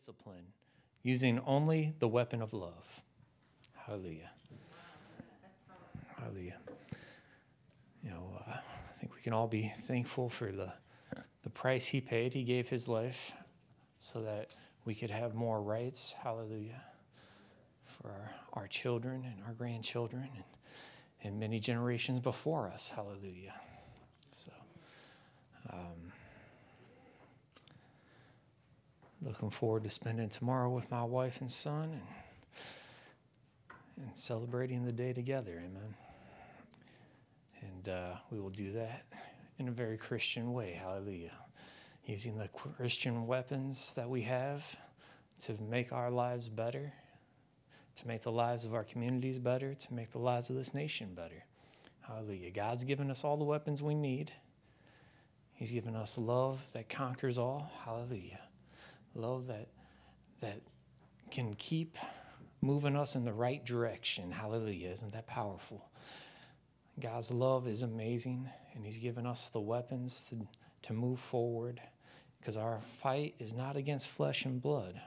discipline using only the weapon of love. Hallelujah. Hallelujah. You know, uh, I think we can all be thankful for the, the price he paid. He gave his life so that we could have more rights. Hallelujah. For our, our children and our grandchildren and, and many generations before us. Hallelujah. So, um, looking forward to spending tomorrow with my wife and son and, and celebrating the day together. Amen. And uh, we will do that in a very Christian way. Hallelujah. Using the Christian weapons that we have to make our lives better, to make the lives of our communities better, to make the lives of this nation better. Hallelujah. God's given us all the weapons we need. He's given us love that conquers all. Hallelujah. Love that that can keep moving us in the right direction. Hallelujah. Isn't that powerful? God's love is amazing, and He's given us the weapons to, to move forward because our fight is not against flesh and blood,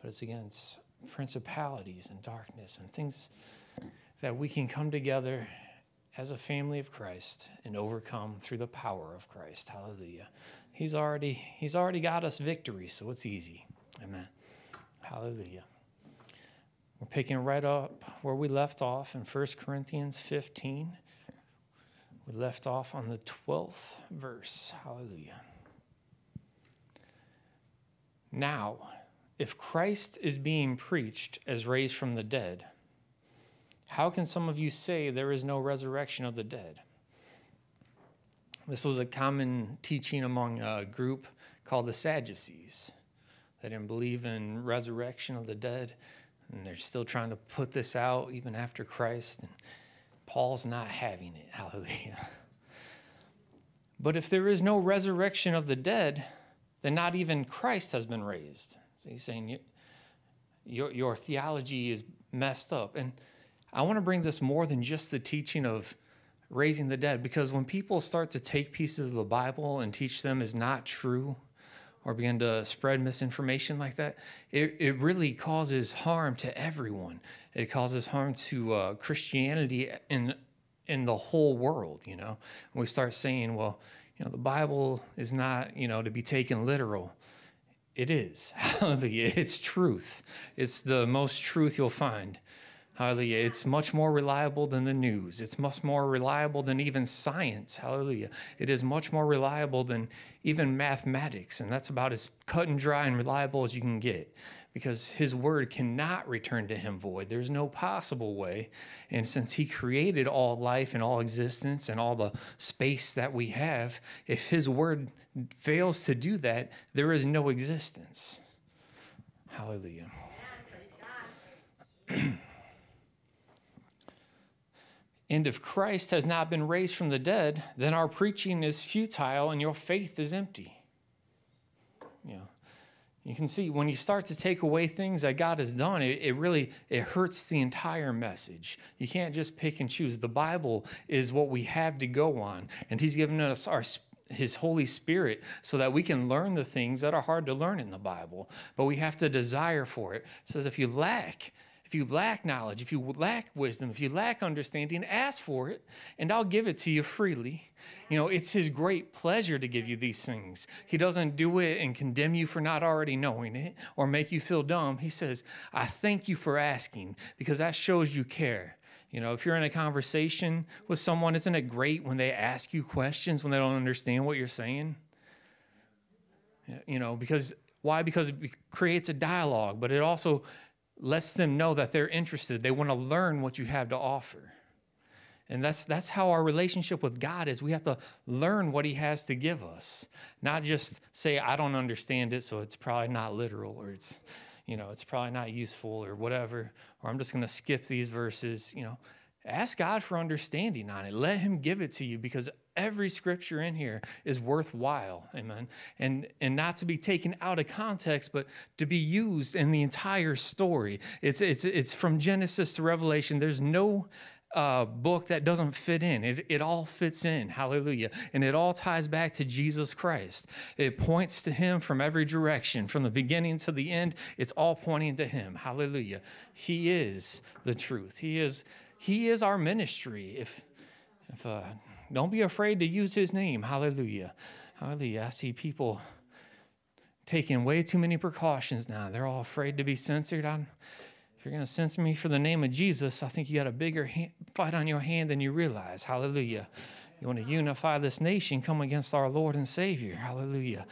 but it's against principalities and darkness and things that we can come together as a family of Christ and overcome through the power of Christ. Hallelujah. He's already he's already got us victory, so it's easy. Amen. Hallelujah. We're picking right up where we left off in 1 Corinthians 15. We left off on the 12th verse. Hallelujah. Now, if Christ is being preached as raised from the dead, how can some of you say there is no resurrection of the dead? This was a common teaching among a group called the Sadducees. They didn't believe in resurrection of the dead, and they're still trying to put this out even after Christ. And Paul's not having it. Hallelujah. But if there is no resurrection of the dead, then not even Christ has been raised. So he's saying your, your theology is messed up. And I want to bring this more than just the teaching of raising the dead, because when people start to take pieces of the Bible and teach them is not true, or begin to spread misinformation like that, it, it really causes harm to everyone. It causes harm to uh, Christianity in in the whole world. You know, when we start saying, well, you know, the Bible is not you know to be taken literal. It is. it's truth. It's the most truth you'll find. Hallelujah. It's much more reliable than the news. It's much more reliable than even science. Hallelujah. It is much more reliable than even mathematics. And that's about as cut and dry and reliable as you can get because his word cannot return to him void. There's no possible way. And since he created all life and all existence and all the space that we have, if his word fails to do that, there is no existence. Hallelujah. And if Christ has not been raised from the dead, then our preaching is futile and your faith is empty. You know, you can see when you start to take away things that God has done, it, it really it hurts the entire message. You can't just pick and choose. The Bible is what we have to go on, and He's given us our his Holy Spirit so that we can learn the things that are hard to learn in the Bible. But we have to desire for it. It says if you lack if you lack knowledge, if you lack wisdom, if you lack understanding, ask for it, and I'll give it to you freely. You know, it's His great pleasure to give you these things. He doesn't do it and condemn you for not already knowing it or make you feel dumb. He says, I thank you for asking because that shows you care. You know, if you're in a conversation with someone, isn't it great when they ask you questions when they don't understand what you're saying? You know, because why? Because it creates a dialogue, but it also lets them know that they're interested. They want to learn what you have to offer. And that's that's how our relationship with God is. We have to learn what he has to give us. Not just say I don't understand it, so it's probably not literal or it's you know, it's probably not useful or whatever, or I'm just going to skip these verses, you know. Ask God for understanding on it. Let him give it to you because every scripture in here is worthwhile amen and and not to be taken out of context but to be used in the entire story it's it's it's from genesis to revelation there's no uh, book that doesn't fit in. It, it all fits in. Hallelujah. And it all ties back to Jesus Christ. It points to Him from every direction, from the beginning to the end. It's all pointing to Him. Hallelujah. He is the truth. He is, he is our ministry. If, if, uh, don't be afraid to use His name. Hallelujah. Hallelujah. I see people taking way too many precautions now. They're all afraid to be censored. I'm, if you're going to censor me for the name of Jesus, I think you got a bigger hand, fight on your hand than you realize. Hallelujah. You want to unify this nation, come against our Lord and Savior. Hallelujah.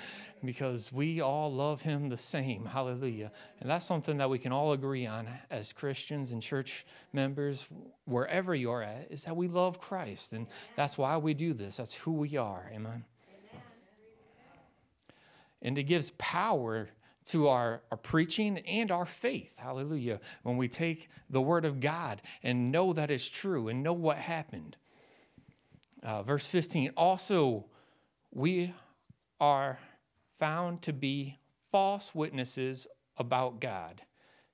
Because we all love him the same. Hallelujah. And that's something that we can all agree on as Christians and church members, wherever you're at, is that we love Christ. And that's why we do this. That's who we are. Amen. And it gives power to our, our preaching and our faith. Hallelujah. When we take the word of God and know that it's true and know what happened. Uh, verse 15 also, we are found to be false witnesses about God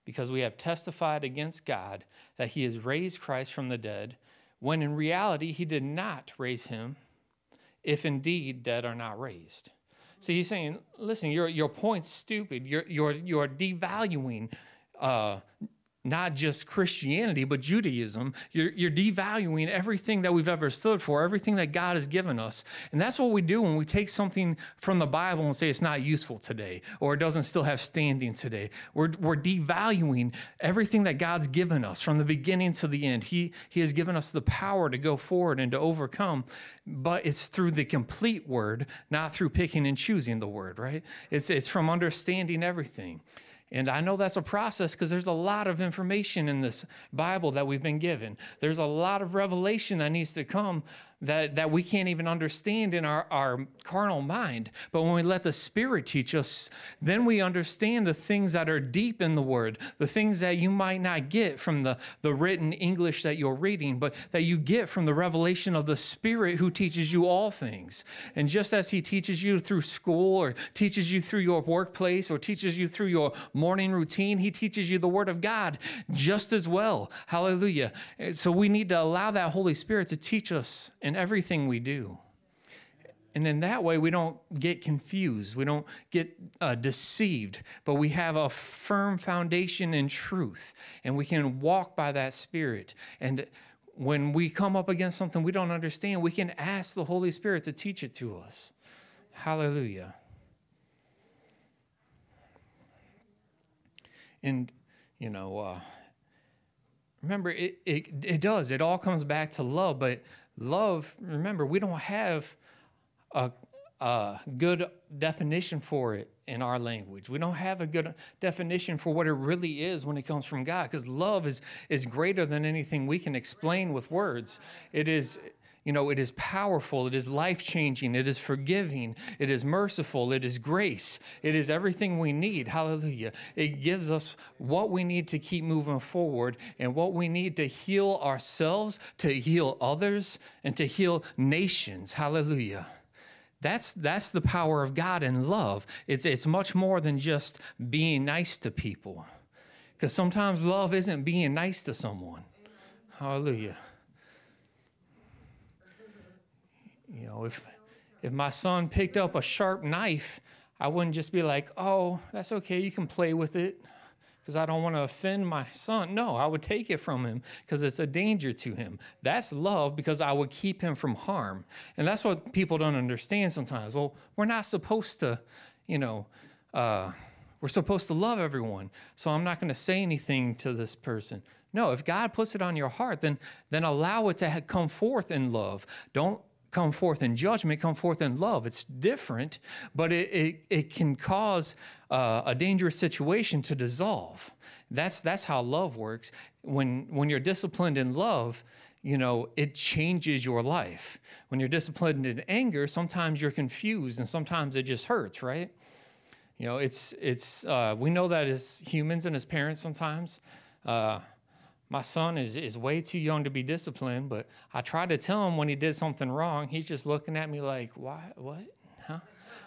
because we have testified against God that he has raised Christ from the dead, when in reality he did not raise him, if indeed dead are not raised. So he's saying, listen, your, your point's stupid. You're, you're, you're devaluing uh, not just Christianity, but Judaism. You're, you're devaluing everything that we've ever stood for, everything that God has given us. And that's what we do when we take something from the Bible and say it's not useful today or it doesn't still have standing today. We're, we're devaluing everything that God's given us from the beginning to the end. He, he has given us the power to go forward and to overcome, but it's through the complete word, not through picking and choosing the word, right? It's, it's from understanding everything. And I know that's a process because there's a lot of information in this Bible that we've been given. There's a lot of revelation that needs to come that, that we can't even understand in our, our carnal mind. But when we let the Spirit teach us, then we understand the things that are deep in the Word, the things that you might not get from the, the written English that you're reading, but that you get from the revelation of the Spirit who teaches you all things. And just as He teaches you through school or teaches you through your workplace or teaches you through your morning routine, He teaches you the Word of God just as well. Hallelujah. So we need to allow that Holy Spirit to teach us in everything we do. And in that way, we don't get confused. We don't get uh, deceived, but we have a firm foundation in truth and we can walk by that spirit. And when we come up against something we don't understand, we can ask the Holy Spirit to teach it to us. Hallelujah. And, you know, uh, remember, it, it, it does. It all comes back to love, but love, remember, we don't have a, a good definition for it in our language. We don't have a good definition for what it really is when it comes from God because love is, is greater than anything we can explain with words. It is you know, it is powerful, it is life changing, it is forgiving, it is merciful, it is grace, it is everything we need. Hallelujah. It gives us what we need to keep moving forward and what we need to heal ourselves, to heal others, and to heal nations. Hallelujah. That's, that's the power of God and love. It's, it's much more than just being nice to people. Because sometimes love isn't being nice to someone. Hallelujah. You know, if if my son picked up a sharp knife, I wouldn't just be like, "Oh, that's okay, you can play with it." Because I don't want to offend my son. No, I would take it from him because it's a danger to him. That's love because I would keep him from harm. And that's what people don't understand sometimes. Well, we're not supposed to, you know, uh, we're supposed to love everyone. So I'm not going to say anything to this person. No, if God puts it on your heart, then then allow it to come forth in love. Don't come forth in judgment, come forth in love. It's different, but it, it, it can cause uh, a dangerous situation to dissolve. That's, that's how love works. When, when you're disciplined in love, you know, it changes your life. When you're disciplined in anger, sometimes you're confused and sometimes it just hurts, right? You know, it's, it's, uh, we know that as humans and as parents sometimes. Uh, my son is, is way too young to be disciplined, but I tried to tell him when he did something wrong. He's just looking at me like, why, what? Huh?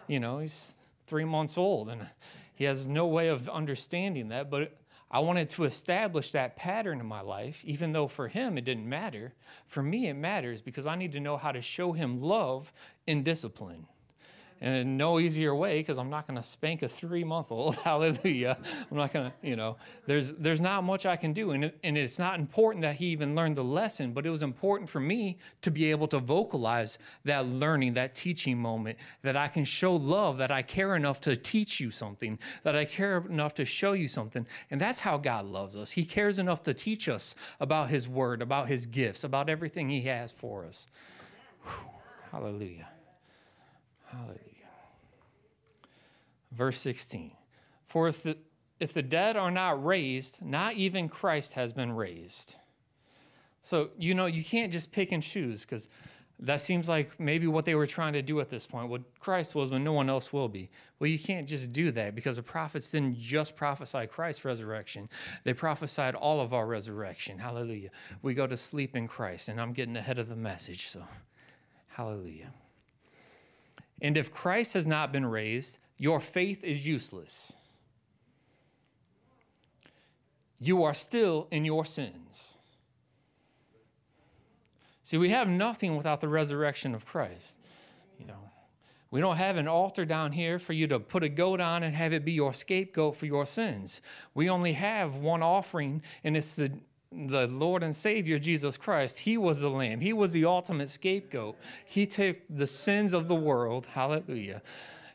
You know, he's three months old and he has no way of understanding that. But I wanted to establish that pattern in my life, even though for him it didn't matter. For me, it matters because I need to know how to show him love in discipline and no easier way because I'm not going to spank a three month old. Hallelujah. I'm not going to, you know, there's there's not much I can do, and it, and it's not important that he even learned the lesson, but it was important for me to be able to vocalize that learning, that teaching moment, that I can show love, that I care enough to teach you something, that I care enough to show you something, and that's how God loves us. He cares enough to teach us about His Word, about His gifts, about everything He has for us. Whew. Hallelujah. Hallelujah. Verse 16 For if the, if the dead are not raised, not even Christ has been raised. So, you know, you can't just pick and choose because that seems like maybe what they were trying to do at this point, what Christ was but no one else will be. Well, you can't just do that because the prophets didn't just prophesy Christ's resurrection, they prophesied all of our resurrection. Hallelujah. We go to sleep in Christ, and I'm getting ahead of the message, so hallelujah. And if Christ has not been raised, your faith is useless. You are still in your sins. See, we have nothing without the resurrection of Christ. You know, we don't have an altar down here for you to put a goat on and have it be your scapegoat for your sins. We only have one offering, and it's the the Lord and Savior Jesus Christ. He was the lamb. He was the ultimate scapegoat. He took the sins of the world. Hallelujah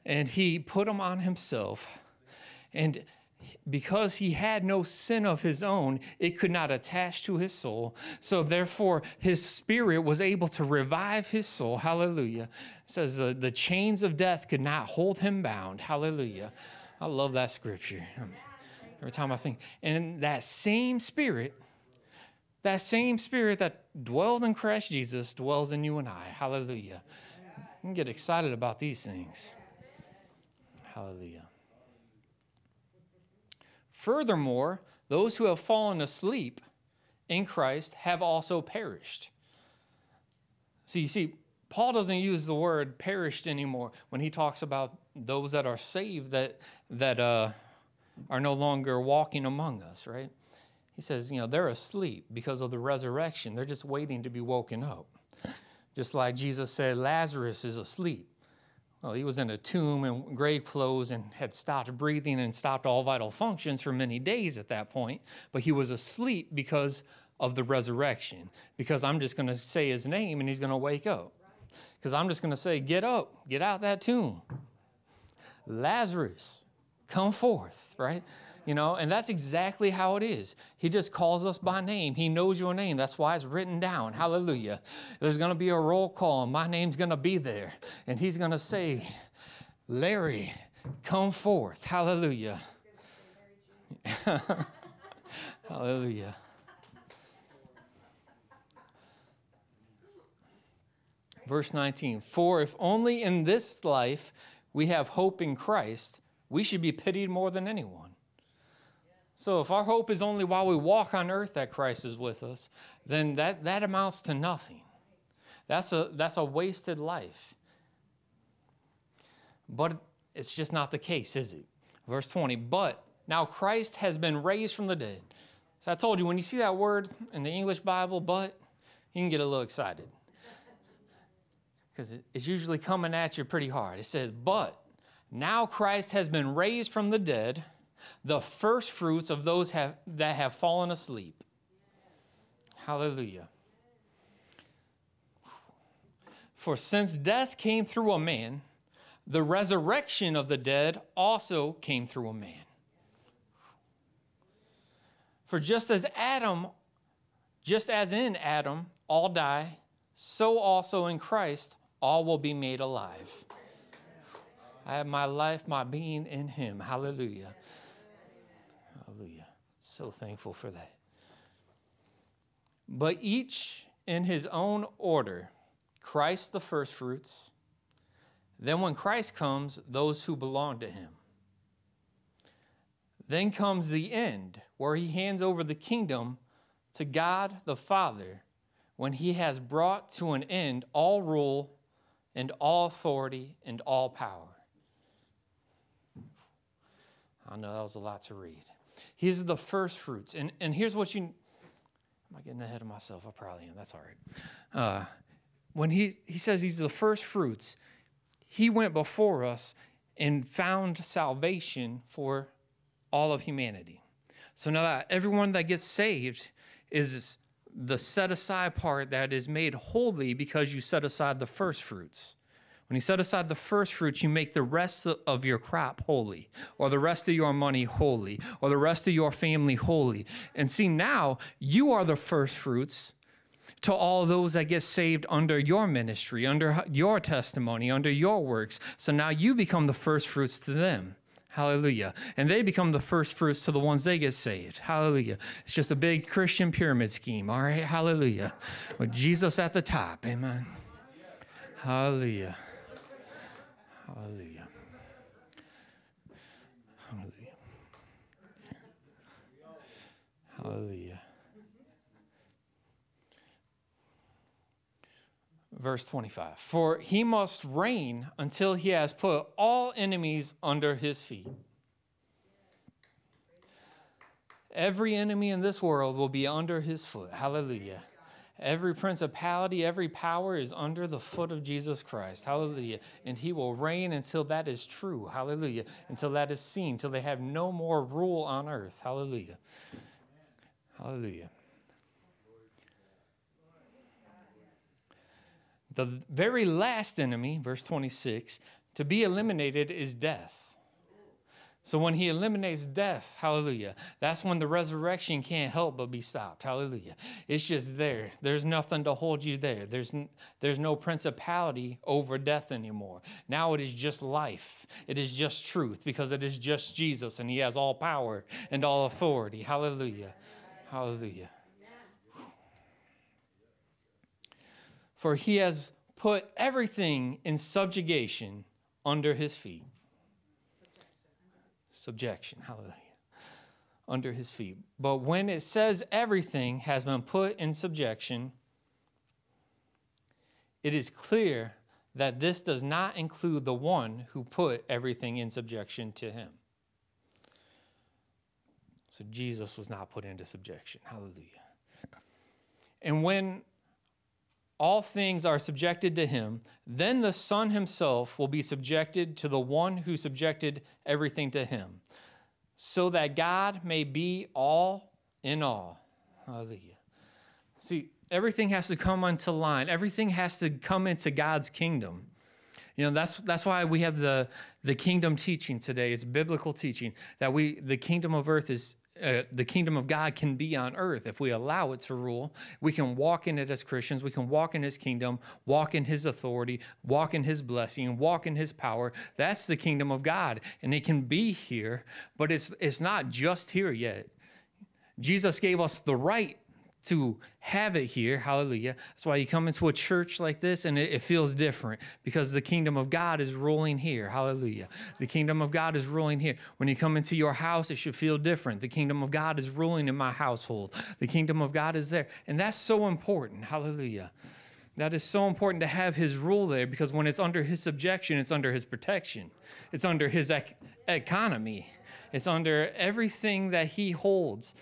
and he put them on himself. And because he had no sin of his own, it could not attach to his soul. So therefore, his spirit was able to revive his soul. Hallelujah. It says the chains of death could not hold him bound. Hallelujah. I love that scripture. Every time I think, and that same spirit, that same spirit that dwelled in Christ Jesus dwells in you and I. Hallelujah. You can get excited about these things. Hallelujah. Furthermore, those who have fallen asleep in Christ have also perished. See, you see, Paul doesn't use the word perished anymore when he talks about those that are saved that that uh, are no longer walking among us, right? He says, you know, they're asleep because of the resurrection. They're just waiting to be woken up. Just like Jesus said, Lazarus is asleep. Well, he was in a tomb in grave clothes and had stopped breathing and stopped all vital functions for many days at that point. But he was asleep because of the resurrection. Because I'm just going to say his name and he's going to wake up. Because I'm just going to say, Get up, get out that tomb. Lazarus, come forth, right? You know, and that's exactly how it is. He just calls us by name. He knows your name. That's why it's written down. Hallelujah. There's going to be a roll call, and my name's going to be there. And he's going to say, Larry, come forth. Hallelujah. Hallelujah. Verse 19 For if only in this life we have hope in Christ, we should be pitied more than anyone. So if our hope is only while we walk on earth that Christ is with us, then that, that amounts to nothing. That's a, that's a wasted life. But it's just not the case, is it? Verse 20, but now Christ has been raised from the dead. So I told you, when you see that word in the English Bible, but, you can get a little excited. Because it's usually coming at you pretty hard. It says, but now Christ has been raised from the dead the first fruits of those have, that have fallen asleep. Hallelujah. For since death came through a man, the resurrection of the dead also came through a man. For just as Adam, just as in Adam, all die, so also in Christ all will be made alive. I have my life, my being in him. Hallelujah. Hallelujah. So thankful for that. But each in his own order Christ the firstfruits, then when Christ comes, those who belong to him. Then comes the end, where he hands over the kingdom to God the Father when he has brought to an end all rule and all authority and all power. I know that was a lot to read. He's the first fruits. And, and here's what you, am I getting ahead of myself? I probably am. That's all right. Uh, when he, he says he's the first fruits, he went before us and found salvation for all of humanity. So now that everyone that gets saved is the set aside part that is made holy because you set aside the first fruits. When you set aside the first fruits, you make the rest of your crop holy, or the rest of your money holy, or the rest of your family holy. And see, now you are the first fruits to all those that get saved under your ministry, under your testimony, under your works. So now you become the first fruits to them. Hallelujah. And they become the first fruits to the ones they get saved. Hallelujah. It's just a big Christian pyramid scheme. All right. Hallelujah. With Jesus at the top. Amen. Hallelujah. Hallelujah. Hallelujah. Hallelujah. Verse 25 For he must reign until he has put all enemies under his feet. Every enemy in this world will be under his foot. Hallelujah. Every principality, every power is under the foot of Jesus Christ. Hallelujah. And he will reign until that is true. Hallelujah. Until that is seen, till they have no more rule on earth. Hallelujah. Hallelujah. The very last enemy, verse 26, to be eliminated is death. So when he eliminates death, hallelujah, that's when the resurrection can't help but be stopped. Hallelujah. It's just there. There's nothing to hold you there. There's, there's no principality over death anymore. Now it is just life. It is just truth because it is just Jesus and he has all power and all authority. Hallelujah. Hallelujah. For he has put everything in subjugation under his feet subjection. Hallelujah. Under his feet. But when it says everything has been put in subjection, it is clear that this does not include the one who put everything in subjection to him. So Jesus was not put into subjection. Hallelujah. And when all things are subjected to him, then the Son himself will be subjected to the one who subjected everything to him, so that God may be all in all. Hallelujah. See, everything has to come into line, everything has to come into God's kingdom. You know, that's that's why we have the the kingdom teaching today. It's biblical teaching that we the kingdom of earth is uh, the kingdom of God can be on earth if we allow it to rule. We can walk in it as Christians. We can walk in his kingdom, walk in his authority, walk in his blessing, walk in his power. That's the kingdom of God. And it can be here, but it's, it's not just here yet. Jesus gave us the right to have it here. Hallelujah. That's why you come into a church like this and it, it, feels different because the kingdom of God is ruling here. Hallelujah. The kingdom of God is ruling here. When you come into your house, it should feel different. The kingdom of God is ruling in my household. The kingdom of God is there. And that's so important. Hallelujah. That is so important to have his rule there because when it's under his subjection, it's under his protection, it's under his ec- economy, it's under everything that he holds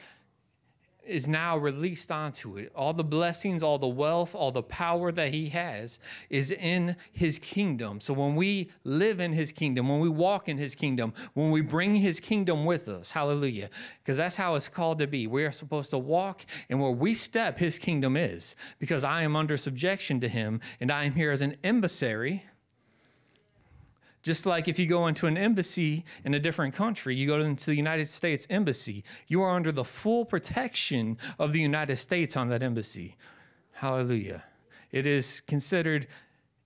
is now released onto it. All the blessings, all the wealth, all the power that he has is in his kingdom. So when we live in his kingdom, when we walk in his kingdom, when we bring his kingdom with us, hallelujah, because that's how it's called to be. We are supposed to walk, and where we step, his kingdom is, because I am under subjection to him, and I am here as an emissary just like if you go into an embassy in a different country, you go into the United States Embassy, you are under the full protection of the United States on that embassy. Hallelujah. It is considered,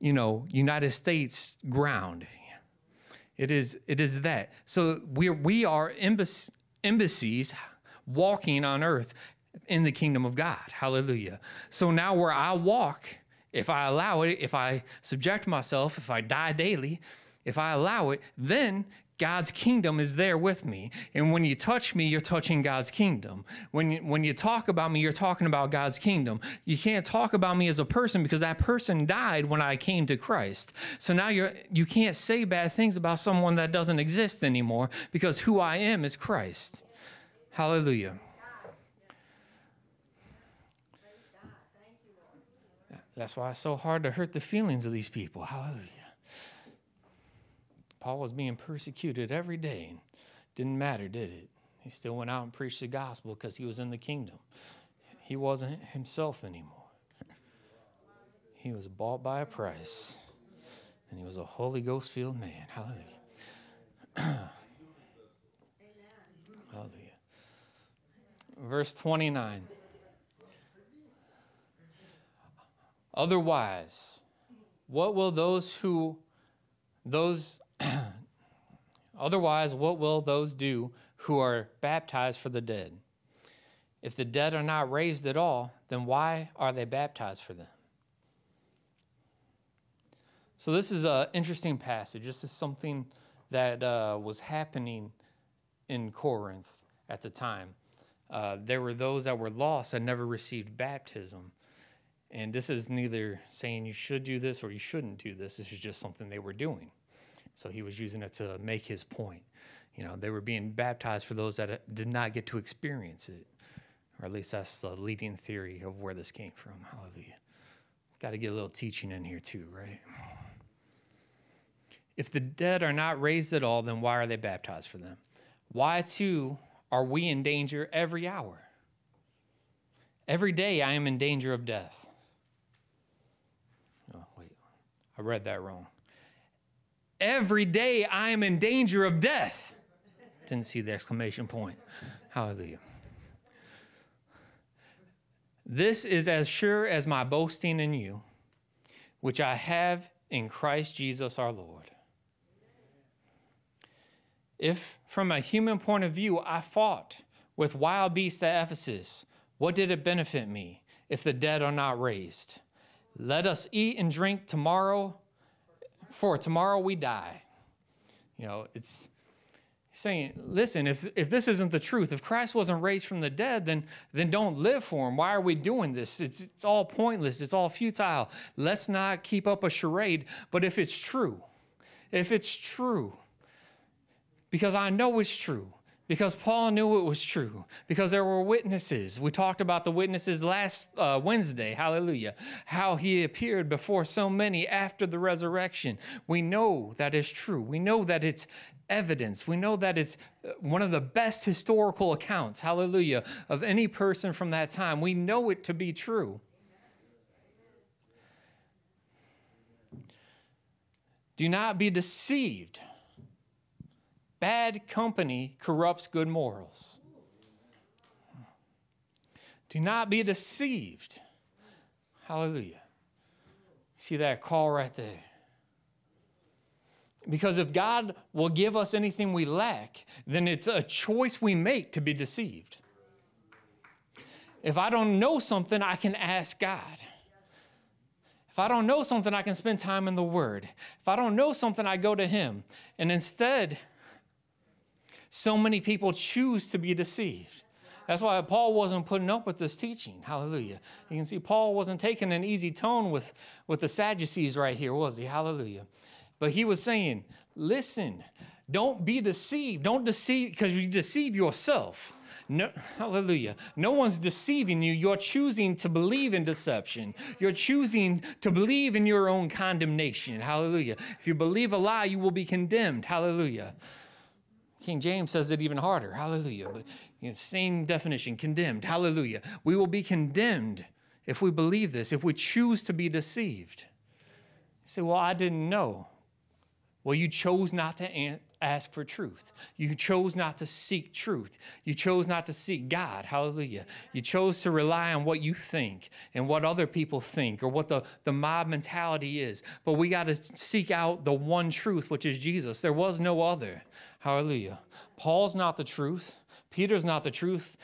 you know, United States ground. It is, it is that. So we we are embass- embassies walking on earth in the kingdom of God. Hallelujah. So now where I walk, if I allow it, if I subject myself, if I die daily, if I allow it, then God's kingdom is there with me. And when you touch me, you're touching God's kingdom. When you, when you talk about me, you're talking about God's kingdom. You can't talk about me as a person because that person died when I came to Christ. So now you're you can't say bad things about someone that doesn't exist anymore because who I am is Christ. Hallelujah. That's why it's so hard to hurt the feelings of these people. Hallelujah. Paul was being persecuted every day. Didn't matter, did it? He still went out and preached the gospel because he was in the kingdom. He wasn't himself anymore. He was bought by a price, and he was a Holy Ghost filled man. Hallelujah. Hallelujah. Verse 29. Otherwise, what will those who those otherwise what will those do who are baptized for the dead? If the dead are not raised at all, then why are they baptized for them? So this is an interesting passage. This is something that uh, was happening in Corinth at the time. Uh, there were those that were lost and never received baptism. And this is neither saying you should do this or you shouldn't do this. This is just something they were doing. So he was using it to make his point. You know, they were being baptized for those that did not get to experience it. Or at least that's the leading theory of where this came from. Hallelujah. Got to get a little teaching in here too, right? If the dead are not raised at all, then why are they baptized for them? Why, too, are we in danger every hour? Every day I am in danger of death. Oh, wait, I read that wrong. Every day I am in danger of death. Didn't see the exclamation point. Hallelujah. This is as sure as my boasting in you, which I have in Christ Jesus our Lord. If, from a human point of view, I fought with wild beasts at Ephesus, what did it benefit me if the dead are not raised? Let us eat and drink tomorrow, for tomorrow we die. You know, it's saying, listen, if, if this isn't the truth, if Christ wasn't raised from the dead, then, then don't live for him. Why are we doing this? It's, it's all pointless, it's all futile. Let's not keep up a charade. But if it's true, if it's true, because I know it's true. Because Paul knew it was true. Because there were witnesses. We talked about the witnesses last uh, Wednesday. Hallelujah. How he appeared before so many after the resurrection. We know that is true. We know that it's evidence. We know that it's uh, one of the best historical accounts, hallelujah, of any person from that time. We know it to be true. Do not be deceived. Bad company corrupts good morals. Do not be deceived. Hallelujah. See that call right there? Because if God will give us anything we lack, then it's a choice we make to be deceived. If I don't know something, I can ask God. If I don't know something, I can spend time in the Word. If I don't know something, I go to Him. And instead, so many people choose to be deceived. That's why Paul wasn't putting up with this teaching. Hallelujah. You can see Paul wasn't taking an easy tone with, with the Sadducees right here, was he? Hallelujah. But he was saying, listen, don't be deceived. Don't deceive because you deceive yourself. No, hallelujah. No one's deceiving you. You're choosing to believe in deception. You're choosing to believe in your own condemnation. Hallelujah. If you believe a lie, you will be condemned. Hallelujah. King James says it even harder. Hallelujah. But you know, same definition, condemned. Hallelujah. We will be condemned if we believe this, if we choose to be deceived. You say, Well, I didn't know. Well, you chose not to ask for truth. You chose not to seek truth. You chose not to seek God. Hallelujah. You chose to rely on what you think and what other people think or what the, the mob mentality is. But we got to seek out the one truth, which is Jesus. There was no other. Hallelujah. Paul's not the truth. Peter's not the truth.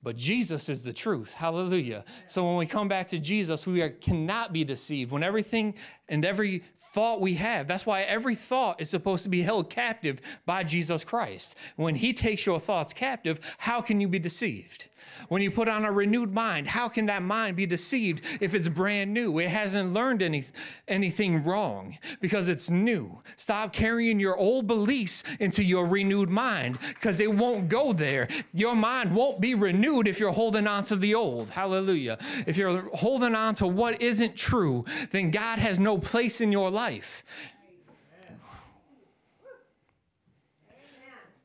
But Jesus is the truth. Hallelujah. So when we come back to Jesus, we are, cannot be deceived. When everything and every thought we have, that's why every thought is supposed to be held captive by Jesus Christ. When He takes your thoughts captive, how can you be deceived? When you put on a renewed mind, how can that mind be deceived if it's brand new? It hasn't learned any, anything wrong because it's new. Stop carrying your old beliefs into your renewed mind because it won't go there. Your mind won't be renewed if you're holding on to the old. Hallelujah. If you're holding on to what isn't true, then God has no place in your life.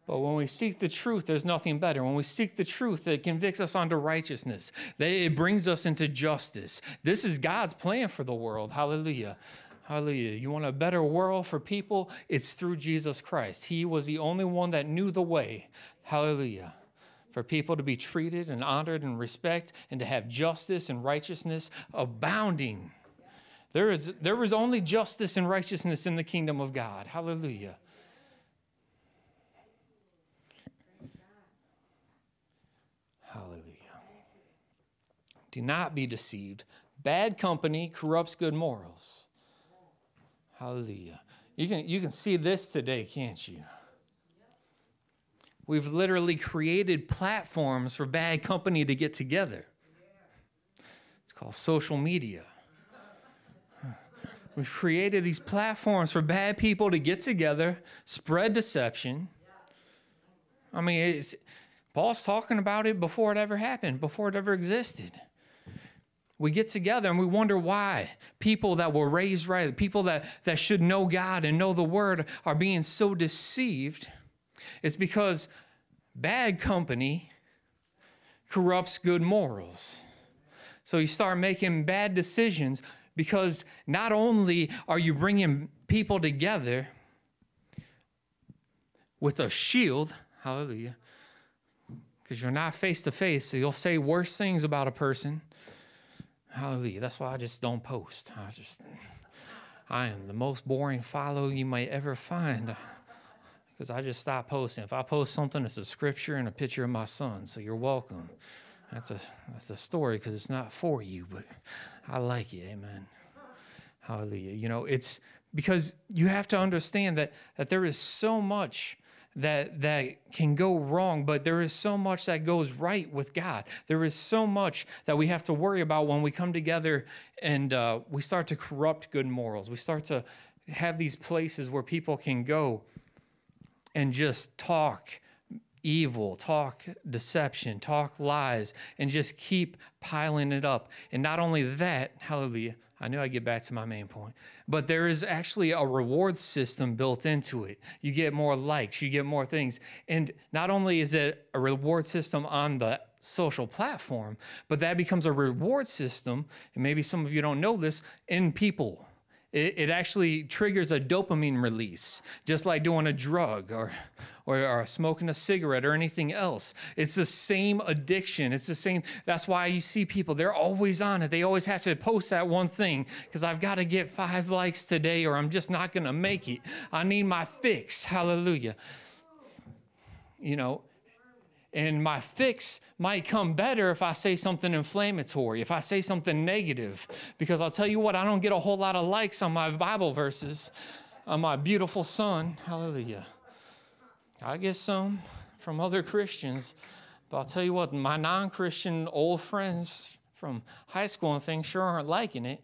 But when we seek the truth, there's nothing better. When we seek the truth, it convicts us unto righteousness. It brings us into justice. This is God's plan for the world. Hallelujah. Hallelujah. You want a better world for people? It's through Jesus Christ. He was the only one that knew the way. Hallelujah. For people to be treated and honored and respect and to have justice and righteousness abounding. There is there is only justice and righteousness in the kingdom of God. Hallelujah. Do not be deceived. Bad company corrupts good morals. Hallelujah. You can, you can see this today, can't you? We've literally created platforms for bad company to get together. It's called social media. We've created these platforms for bad people to get together, spread deception. I mean, Paul's talking about it before it ever happened, before it ever existed we get together and we wonder why people that were raised right, people that, that should know God and know the word are being so deceived. It's because bad company corrupts good morals. So you start making bad decisions because not only are you bringing people together with a shield, hallelujah, because you're not face to face, so you'll say worse things about a person Hallelujah. That's why I just don't post. I just, I am the most boring follow you might ever find uh, because I just stop posting. If I post something, it's a scripture and a picture of my son. So you're welcome. That's a that's a story because it's not for you, but I like it. Amen. Hallelujah. You know, it's because you have to understand that that there is so much that that can go wrong, but there is so much that goes right with God. There is so much that we have to worry about when we come together and uh, we start to corrupt good morals. We start to have these places where people can go and just talk evil, talk deception, talk lies, and just keep piling it up. And not only that, hallelujah, I knew I'd get back to my main point. But there is actually a reward system built into it. You get more likes, you get more things. And not only is it a reward system on the social platform, but that becomes a reward system, and maybe some of you don't know this, in people. It, it actually triggers a dopamine release, just like doing a drug or, or, or, smoking a cigarette or anything else. It's the same addiction. It's the same. That's why you see people, they're always on it. They always have to post that one thing because I've got to get five likes today or I'm just not going to make it. I need my fix. Hallelujah. You know, and my fix might come better if I say something inflammatory, if I say something negative. Because I'll tell you what, I don't get a whole lot of likes on my Bible verses on my beautiful son. Hallelujah. I get some from other Christians, but I'll tell you what, my non Christian old friends from high school and things sure aren't liking it.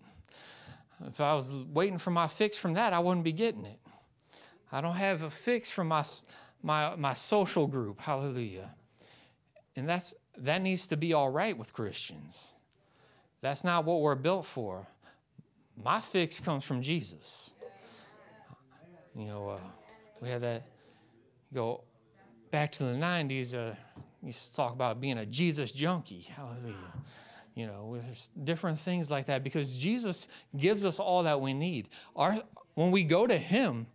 If I was waiting for my fix from that, I wouldn't be getting it. I don't have a fix from my, my, my social group. Hallelujah. And that's, that needs to be all right with Christians. That's not what we're built for. My fix comes from Jesus. You know, uh, we had that go back to the 90s. Uh, used to talk about being a Jesus junkie. Hallelujah. You know, there's different things like that because Jesus gives us all that we need. Our, when we go to Him,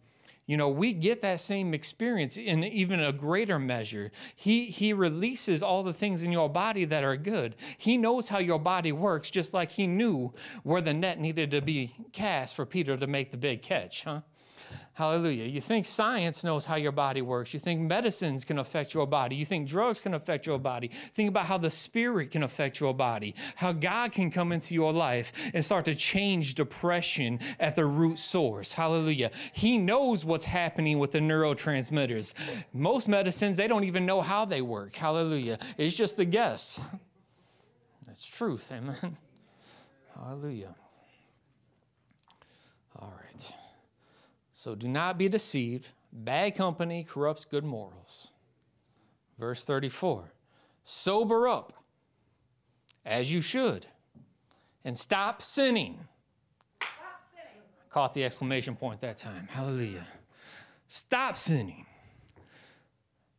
you know, we get that same experience in even a greater measure. He, he releases all the things in your body that are good. He knows how your body works, just like he knew where the net needed to be cast for Peter to make the big catch, huh? Hallelujah. You think science knows how your body works. You think medicines can affect your body. You think drugs can affect your body. Think about how the spirit can affect your body, how God can come into your life and start to change depression at the root source. Hallelujah. He knows what's happening with the neurotransmitters. Most medicines, they don't even know how they work. Hallelujah. It's just a guess. That's truth. Amen. Hallelujah. All right. So do not be deceived. Bad company corrupts good morals. Verse 34 Sober up as you should and stop sinning. Caught the exclamation point that time. Hallelujah. Stop sinning.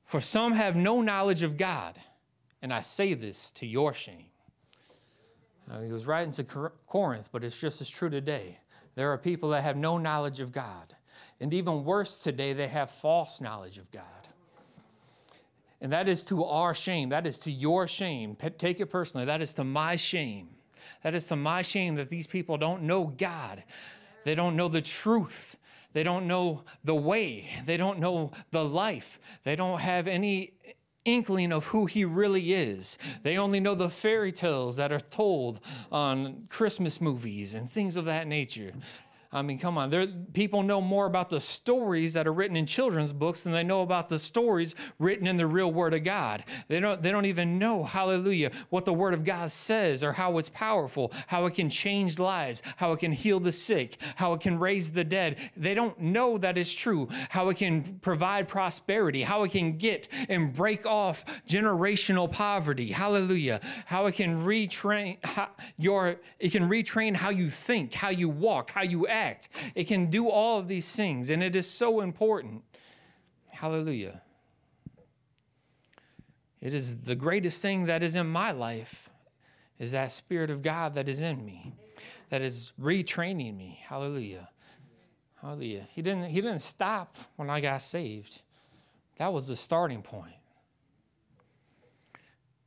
For some have no knowledge of God, and I say this to your shame. He was writing to Corinth, but it's just as true today. There are people that have no knowledge of God. And even worse today, they have false knowledge of God. And that is to our shame. That is to your shame. Take it personally. That is to my shame. That is to my shame that these people don't know God. They don't know the truth. They don't know the way. They don't know the life. They don't have any inkling of who he really is. They only know the fairy tales that are told on Christmas movies and things of that nature. I mean, come on. There, people know more about the stories that are written in children's books than they know about the stories written in the real Word of God. They don't, they don't even know, hallelujah, what the Word of God says or how it's powerful, how it can change lives, how it can heal the sick, how it can raise the dead. They don't know that it's true, how it can provide prosperity, how it can get and break off generational poverty. Hallelujah. How it can retrain your, it can retrain how you think, how you walk, how you act act. It can do all of these things, and it is so important. Hallelujah. It is the greatest thing that is in my life is that spirit of God that is in me, that is retraining me. Hallelujah. Hallelujah. He didn't, he didn't stop when I got saved. That was the starting point.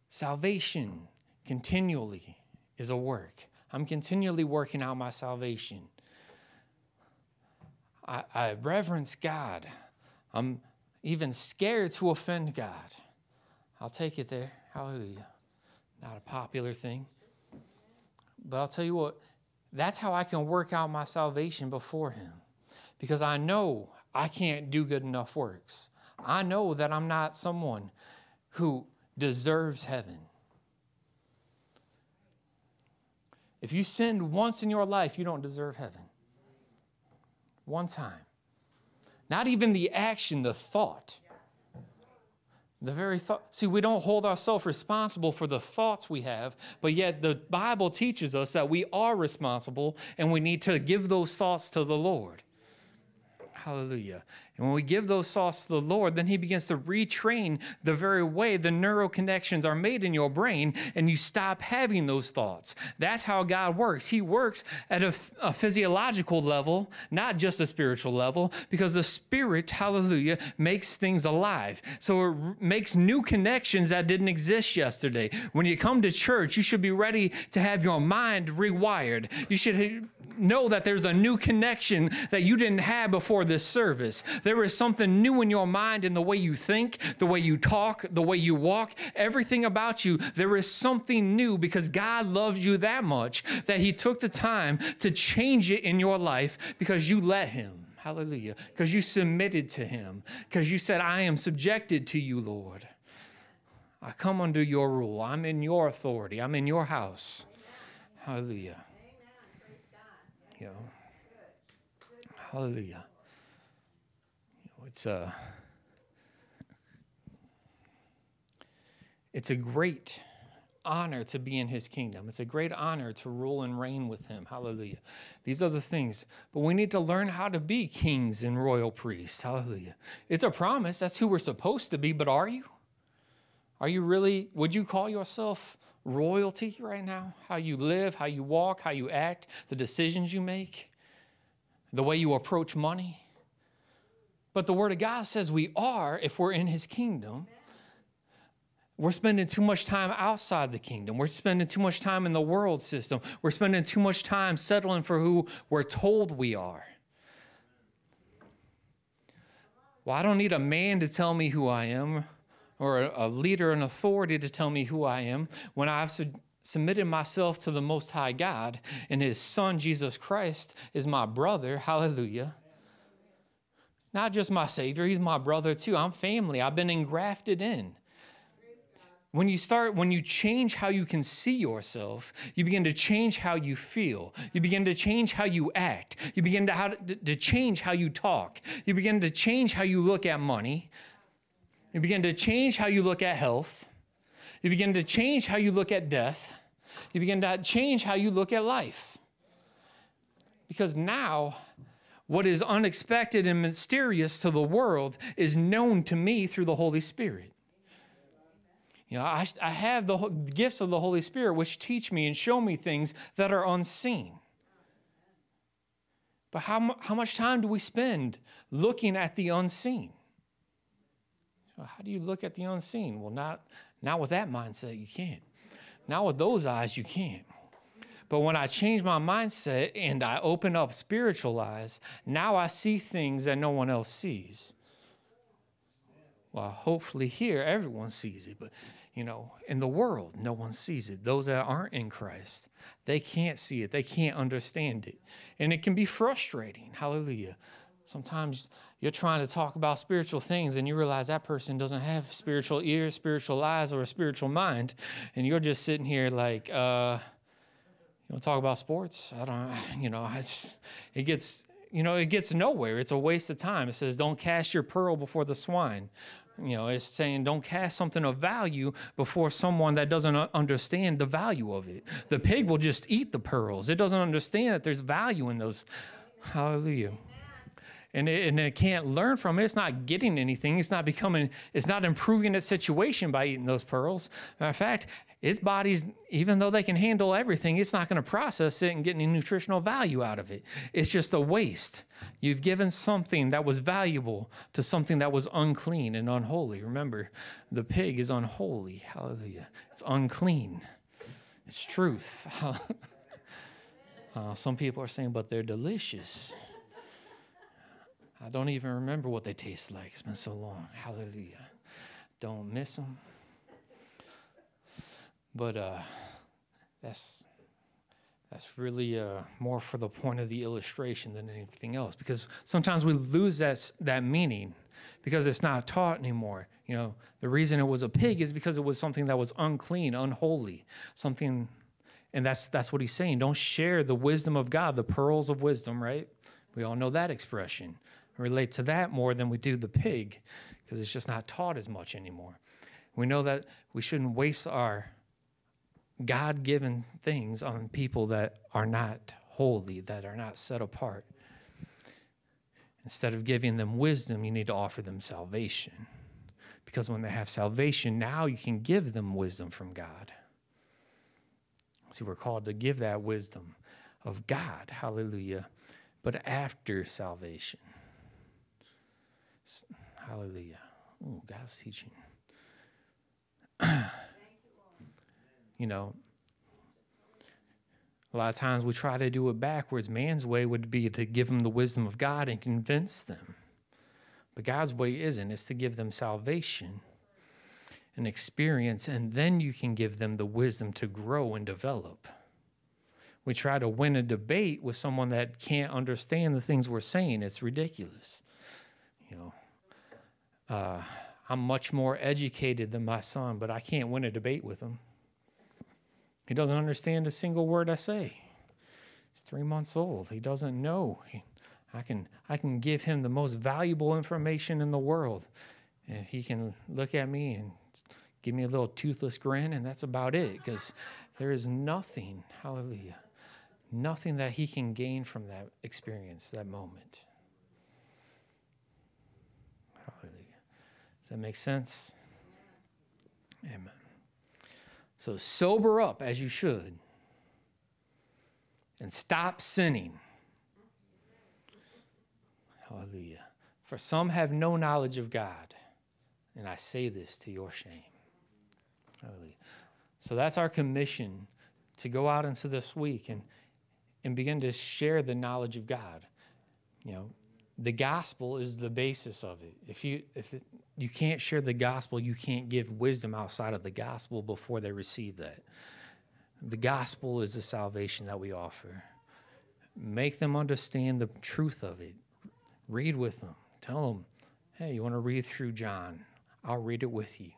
Salvation continually is a work. I'm continually working out my salvation. I, I reverence God. I'm even scared to offend God. I'll take it there. Hallelujah. Not a popular thing. But I'll tell you what, that's how I can work out my salvation before Him. Because I know I can't do good enough works. I know that I'm not someone who deserves heaven. If you sinned once in your life, you don't deserve heaven. One time. Not even the action, the thought. The very thought. See, we don't hold ourselves responsible for the thoughts we have, but yet the Bible teaches us that we are responsible and we need to give those thoughts to the Lord. Hallelujah. And when we give those thoughts to the Lord, then He begins to retrain the very way the neural connections are made in your brain, and you stop having those thoughts. That's how God works. He works at a, a physiological level, not just a spiritual level, because the Spirit, hallelujah, makes things alive. So it makes new connections that didn't exist yesterday. When you come to church, you should be ready to have your mind rewired. You should know that there's a new connection that you didn't have before this service. There is something new in your mind in the way you think, the way you talk, the way you walk, everything about you. There is something new because God loves you that much that He took the time to change it in your life because you let Him. Hallelujah. Because you submitted to Him. Because you said, I am subjected to you, Lord. I come under your rule. I'm in your authority. I'm in your house. Hallelujah. You know, hallelujah. You know, it's a it's a great honor to be in his kingdom. It's a great honor to rule and reign with him. Hallelujah. These are the things. But we need to learn how to be kings and royal priests. Hallelujah. It's a promise. That's who we're supposed to be, but are you? Are you really, would you call yourself royalty right now? How you live, how you walk, how you act, the decisions you make, the way you approach money. But the Word of God says we are if we're in His kingdom. We're spending too much time outside the kingdom. We're spending too much time in the world system. We're spending too much time settling for who we're told we are. Well, I don't need a man to tell me who I am or a, leader and authority to tell me who I am when I've su- submitted myself to the Most High God and His Son, Jesus Christ, is my brother. Hallelujah. Not just my Savior, He's my brother too. I'm family, I've been engrafted in. When you start, when you change how you can see yourself, you begin to change how you feel. You begin to change how you act. You begin to, how to, to change how you talk. You begin to change how you look at money. You begin to change how you look at health. You begin to change how you look at death. You begin to change how you look at life. Because now, what is unexpected and mysterious to the world is known to me through the Holy Spirit. You know, I, I have the gifts of the Holy Spirit which teach me and show me things that are unseen. But how, how much time do we spend looking at the unseen? How do you look at the unseen? Well, not, not with that mindset, you can't. Not with those eyes, you can't. But when I change my mindset and I open up spiritual eyes, now I see things that no one else sees. Well, hopefully here everyone sees it, but you know, in the world no one sees it. Those that aren't in Christ, they can't see it. They can't understand it. And it can be frustrating. Hallelujah. Sometimes you're trying to talk about spiritual things and you realize that person doesn't have spiritual ears, spiritual eyes, or a spiritual mind. And you're just sitting here like, uh, you want to talk about sports? I don't, you know, it's, it gets, you know, it gets nowhere. It's a waste of time. It says, don't cast your pearl before the swine. You know, it's saying don't cast something of value before someone that doesn't understand the value of it. The pig will just eat the pearls. It doesn't understand that there's value in those. Hallelujah. And it, and it can't learn from it. It's not getting anything. It's not becoming, it's not improving its situation by eating those pearls. Matter of fact, its body's, even though they can handle everything, it's not going to process it and get any nutritional value out of it. It's just a waste. You've given something that was valuable to something that was unclean and unholy. Remember, the pig is unholy. Hallelujah. It's unclean. It's truth. uh, some people are saying, but they're delicious. I don't even remember what they taste like. It's been so long. Hallelujah. Don't miss them. But uh, that's that's really uh, more for the point of the illustration than anything else, because sometimes we lose that that meaning because it's not taught anymore. You know, the reason it was a pig is because it was something that was unclean, unholy, something, and that's that's what he's saying. Don't share the wisdom of God, the pearls of wisdom, right? We all know that expression. Relate to that more than we do the pig, because it's just not taught as much anymore. We know that we shouldn't waste our God given things on people that are not holy, that are not set apart. Instead of giving them wisdom, you need to offer them salvation. Because when they have salvation, now you can give them wisdom from God. See, we're called to give that wisdom of God. Hallelujah. But after salvation. Hallelujah. Oh, God's teaching. you know, a lot of times we try to do it backwards. Man's way would be to give them the wisdom of God and convince them. But God's way isn't, it's to give them salvation and experience, and then you can give them the wisdom to grow and develop. We try to win a debate with someone that can't understand the things we're saying. It's ridiculous. You know, uh, I'm much more educated than my son, but I can't win a debate with him. He doesn't understand a single word I say. He's three months old. He doesn't know. He, I can I can give him the most valuable information in the world, and he can look at me and give me a little toothless grin, and that's about it. Because there is nothing, hallelujah, nothing that he can gain from that experience, that moment. Does that make sense? Amen. So sober up as you should and stop sinning. Hallelujah. For some have no knowledge of God, and I say this to your shame. Hallelujah. So that's our commission to go out into this week and, and begin to share the knowledge of God. You know, the gospel is the basis of it. If you if it, you can't share the gospel, you can't give wisdom outside of the gospel before they receive that. The gospel is the salvation that we offer. Make them understand the truth of it. Read with them. Tell them, "Hey, you want to read through John? I'll read it with you.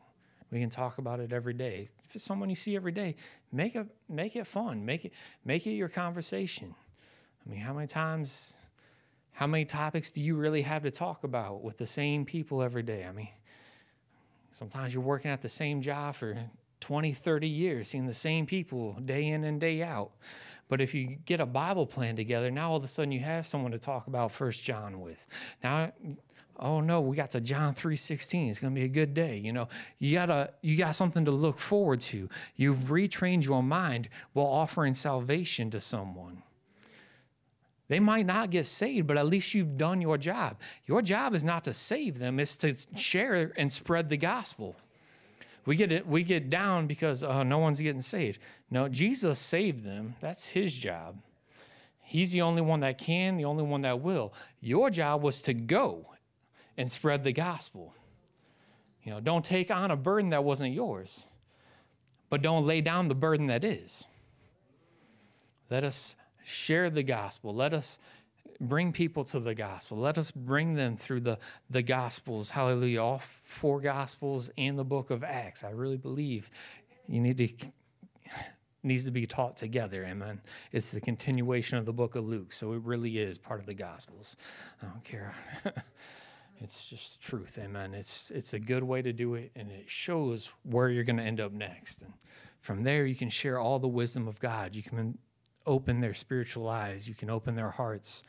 We can talk about it every day. If it's someone you see every day, make it make it fun. Make it make it your conversation. I mean, how many times how many topics do you really have to talk about with the same people every day? I mean, sometimes you're working at the same job for 20, 30 years, seeing the same people day in and day out. But if you get a Bible plan together, now all of a sudden you have someone to talk about First John with. Now, oh no, we got to John 3:16. It's going to be a good day, you know. You got you got something to look forward to. You've retrained your mind while offering salvation to someone. They might not get saved, but at least you've done your job. Your job is not to save them, it's to share and spread the gospel. We get it, we get down because uh, no one's getting saved. No, Jesus saved them. That's his job. He's the only one that can, the only one that will. Your job was to go and spread the gospel. You know, don't take on a burden that wasn't yours, but don't lay down the burden that is. Let us share the gospel. Let us bring people to the gospel. Let us bring them through the, the gospels. Hallelujah. All four gospels and the book of Acts. I really believe you need to needs to be taught together. Amen. It's the continuation of the book of Luke. So it really is part of the gospels. I don't care. it's just truth. Amen. It's it's a good way to do it and it shows where you're going to end up next. And from there you can share all the wisdom of God. You can open their spiritual eyes, you can open their hearts,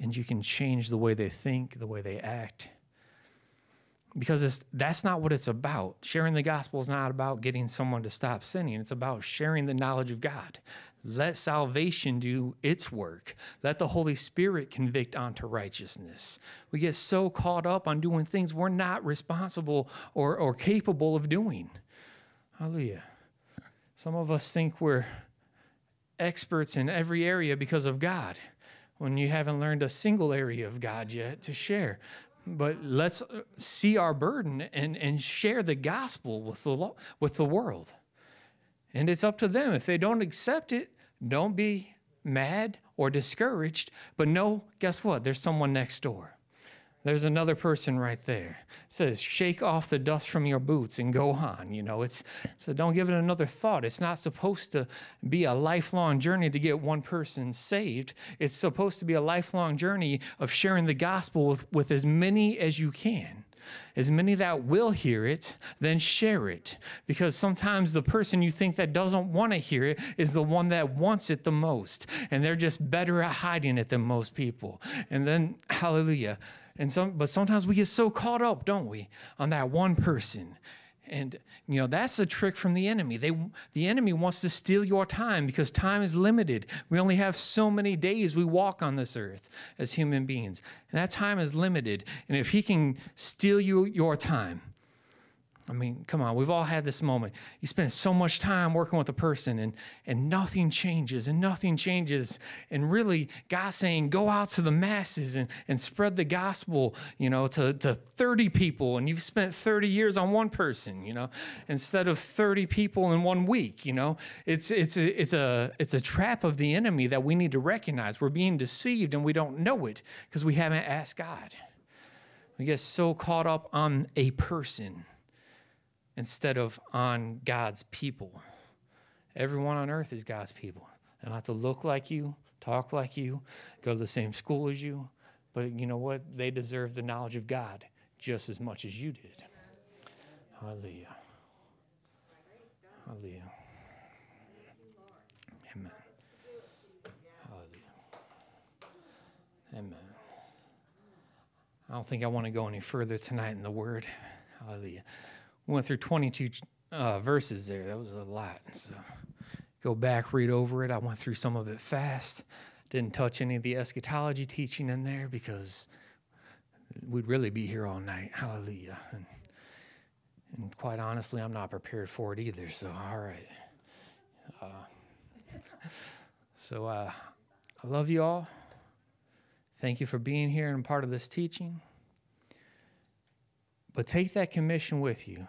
and you can change the way they think, the way they act. Because that's not what it's about. Sharing the gospel is not about getting someone to stop sinning. It's about sharing the knowledge of God. Let salvation do its work. Let the Holy Spirit convict onto righteousness. We get so caught up on doing things we're not responsible or, or capable of doing. Hallelujah. Some of us think we're experts in every area because of God when you haven't learned a single area of God yet to share. But let's uh, see our burden and, and share the gospel with the, with the world. And it's up to them. If they don't accept it, don't be mad or discouraged, but know, guess what? There's someone next door. There's another person right there. It says, shake off the dust from your boots and go on. You know, it's so don't give it another thought. It's not supposed to be a lifelong journey to get one person saved. It's supposed to be a lifelong journey of sharing the gospel with, with as many as you can. As many that will hear it, then share it. Because sometimes the person you think that doesn't want to hear it is the one that wants it the most. And they're just better at hiding it than most people. And then, hallelujah and some, but sometimes we get so caught up, don't we, on that one person. And you know that's a trick from the enemy. They, the enemy wants to steal your time because time is limited. We only have so many days we walk on this earth as human beings, and that time is limited. And if he can steal you your time, I mean, come on, we've all had this moment. You spend so much time working with a person and, and nothing changes and nothing changes. And really, God saying, go out to the masses and, and spread the gospel, you know, to, to 30 people. And you've spent 30 years on one person, you know, instead of 30 people in one week, you know. It's, it's, a, it's, a, it's a trap of the enemy that we need to recognize. We're being deceived and we don't know it because we haven't asked God. We get so caught up on a person instead of on God's people. Everyone on earth is God's people. They don't have to look like you, talk like you, go to the same school as you, but you know what? They deserve the knowledge of God just as much as you did. Hallelujah. Hallelujah. Amen. Hallelujah. Amen. I don't think I want to go any further tonight in the Word. Hallelujah. We went through 22 uh, verses there. That was a lot. So go back, read over it. I went through some of it fast. Didn't touch any of the eschatology teaching in there because we'd really be here all night. Hallelujah. And, and quite honestly, I'm not prepared for it either. So, all right. Uh, so, uh, I love you all. Thank you for being here and part of this teaching. But take that commission with you.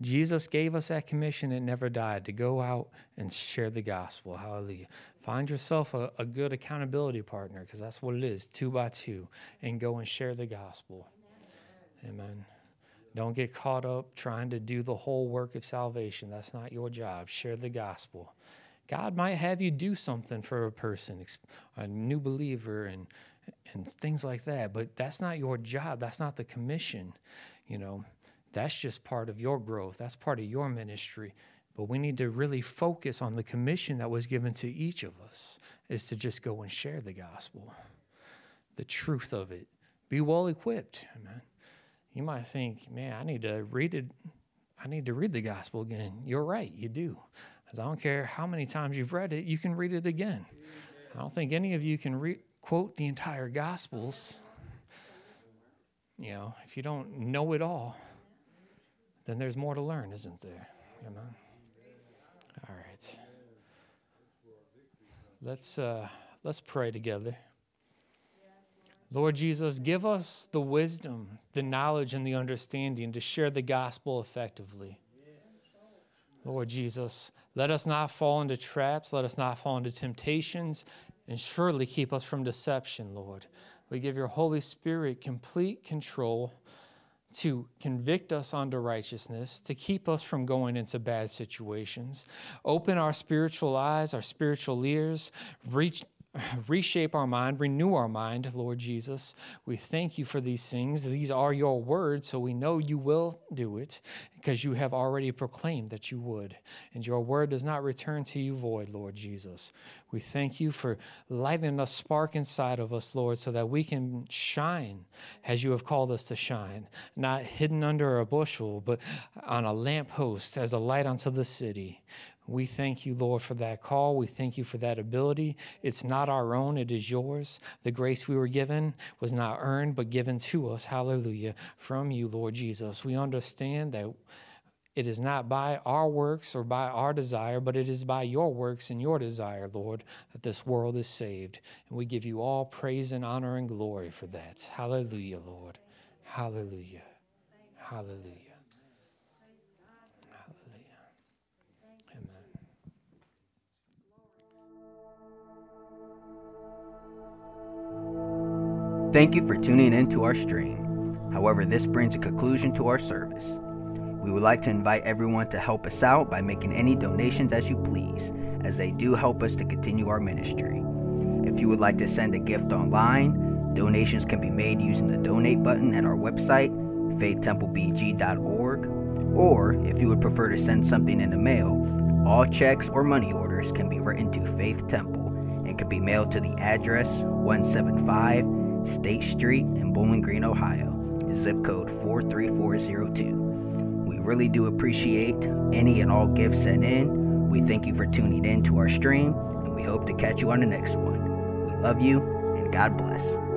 Jesus gave us that commission and never died to go out and share the gospel. Hallelujah. Find yourself a, a good accountability partner because that's what it is, two by two, and go and share the gospel. Amen. Don't get caught up trying to do the whole work of salvation. That's not your job. Share the gospel. God might have you do something for a person, a new believer, and and things like that. But that's not your job. That's not the commission. You know, that's just part of your growth. That's part of your ministry. But we need to really focus on the commission that was given to each of us is to just go and share the gospel, the truth of it. Be well equipped. Amen. You might think, man, I need to read it. I need to read the gospel again. You're right, you do. Because I don't care how many times you've read it, you can read it again. I don't think any of you can re- quote the entire gospels. You know, if you don't know it all, then there's more to learn, isn't there? Amen. All right. Let's uh, let's pray together. Lord Jesus, give us the wisdom, the knowledge, and the understanding to share the gospel effectively. Lord Jesus, let us not fall into traps, let us not fall into temptations, and surely keep us from deception, Lord. We give your Holy Spirit complete control to convict us unto righteousness, to keep us from going into bad situations. Open our spiritual eyes, our spiritual ears, reach, reshape our mind, renew our mind, Lord Jesus. We thank you for these things. These are your words, so we know you will do it because you have already proclaimed that you would. And your word does not return to you void, Lord Jesus. We thank you for lighting a spark inside of us, Lord, so that we can shine as you have called us to shine, not hidden under a bushel, but on a lamppost as a light unto the city. We thank you, Lord, for that call. We thank you for that ability. It's not our own, it is yours. The grace we were given was not earned, but given to us. Hallelujah. From you, Lord Jesus. We understand that it is not by our works or by our desire, but it is by your works and your desire, Lord, that this world is saved. And we give you all praise and honor and glory for that. Hallelujah, Lord. Hallelujah. Hallelujah. Thank you for tuning in to our stream. However, this brings a conclusion to our service. We would like to invite everyone to help us out by making any donations as you please, as they do help us to continue our ministry. If you would like to send a gift online, donations can be made using the donate button at our website, faithtemplebg.org, or if you would prefer to send something in the mail, all checks or money orders can be written to Faith Temple and can be mailed to the address 175 State Street in Bowling Green, Ohio, zip code 43402. We really do appreciate any and all gifts sent in. We thank you for tuning in to our stream, and we hope to catch you on the next one. We love you, and God bless.